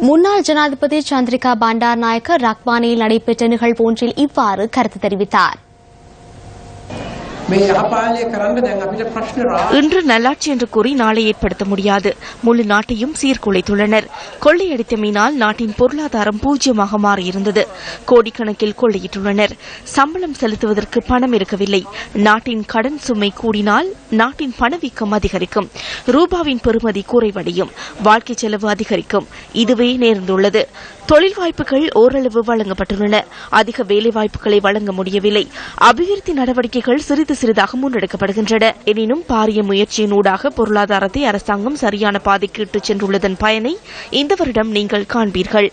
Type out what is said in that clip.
முன்னாள் ஜனாதிபதி சந்திரிகா பண்டார் நாயக்க ரக்வானியில் நடைபெற்ற நிகழ்வு ஒன்றில் இவ்வாறு கருத்து தெரிவித்தார். இன்று நல்லாட்சி என்று கூறி நாளை ஏற்படுத்த முடியாது. முழு நாட்டையும் சீர்குலைத்துள்ளனர். கொள்ளையடித்தமையினால் நாட்டின் பொருளாதாரம் பூஜ்ஜியமாக மாறியிருந்தது. கோடிக்கணக்கில் கொள்ளையிட்டுள்ளனர். சம்பளம் செலுத்துவதற்கு பணம் இருக்கவில்லை. நாட்டின் கடன் சுமை கூடினால் நாட்டின் பணவீக்கம் அதிகரிக்கும். ரூபாவின் பெறுமதி குறைவடையும். வாழ்க்கை செலவு அதிகரிக்கும். இதுவே நேர்ந்துள்ளது. தொழில் வாய்ப்புகள் ஓரளவு வழங்கப்பட்டுள்ளன. அதிக வேலை வாய்ப்புகளை வழங்க முடியவில்லை. அபிவிருத்தி நடவடிக்கைகள் சிறிது சிறிதாக முன்னெடுக்கப்படுகின்றன. எனினும் பாரிய முயற்சியினூடாக பொருளாதாரத்தை அரசாங்கம் சரியான பாதைக்கு இட்டுச் சென்றுள்ளதன் பயனை இந்த வருடம் நீங்கள் காண்பீர்கள்.